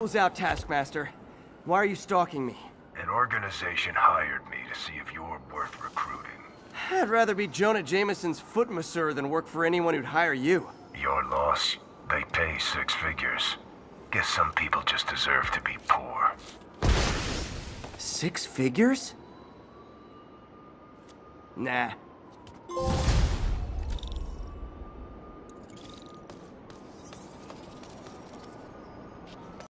Who's out, Taskmaster? Why are you stalking me? An organization hired me to see if you're worth recruiting. I'd rather be Jonah Jameson's foot masseur than work for anyone who'd hire you. Your loss? They pay six figures. Guess some people just deserve to be poor. Six figures? Nah.